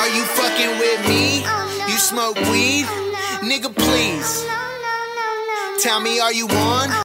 Are you fucking with me? You smoke weed? Oh, Nigga, please. Oh, Tell me, are you on?